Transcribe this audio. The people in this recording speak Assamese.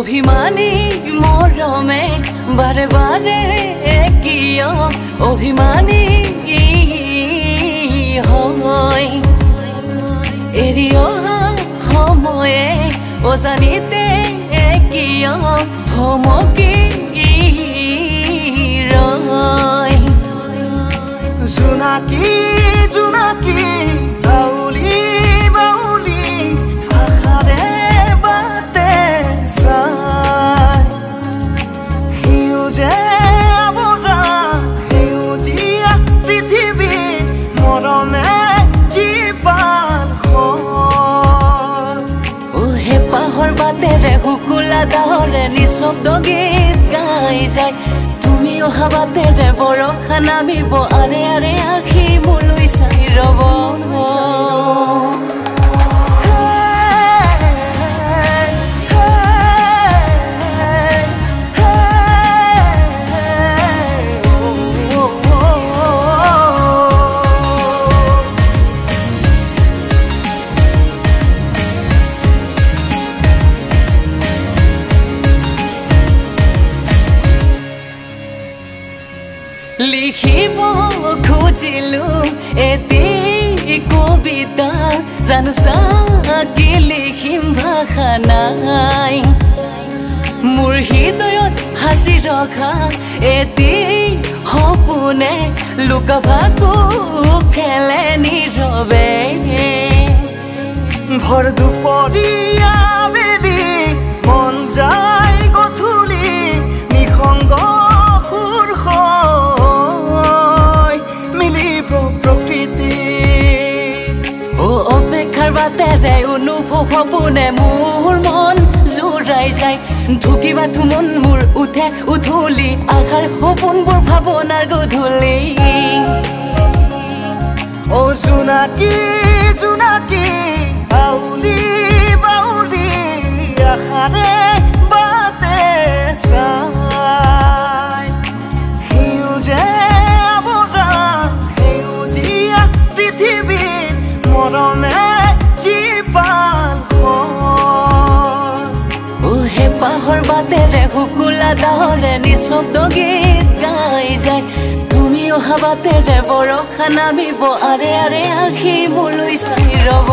অভিমানী মৰমে বাৰে বাৰে কিয় অভিমানী এৰি অহা সময়ে অজানিতে কিয় ধমকি জোনাকী জোনাকী বাটেৰে শুকুলা দাহৰে নিঃশব্দ গীত গাই যায়। তুমি অহা বাটেৰে বৰষা নামিব আৰে আৰে আখি মোলৈ চাই ৰব। লিখিব খুজিলো এটি কবিতা জানো চাকি লিখিম ভাষা নাই মোৰ হৃদয়ত সাঁচি ৰখা এটি সপোনে লুকা ভাকু খেলে নীৰৱে ভৰ দুপৰীয়া বেলি মন যায় বাটেৰে অনুভৱ সপোনে মোৰ মন জোৰাই যায়। ঢুকিবা থুমন মোৰ উঠে উধূলি আশাৰ সপোনবোৰ ভাৱনাৰ গধূলি। অ জোনাকী জোনাকী বাউলি বাউলি আশাৰে দাহৰে নিঃশব্দ গীত গাই যায়। তুমি অহা বাটেৰে বৰষা নামিব আৰে আৰে মোলৈ চাই ৰব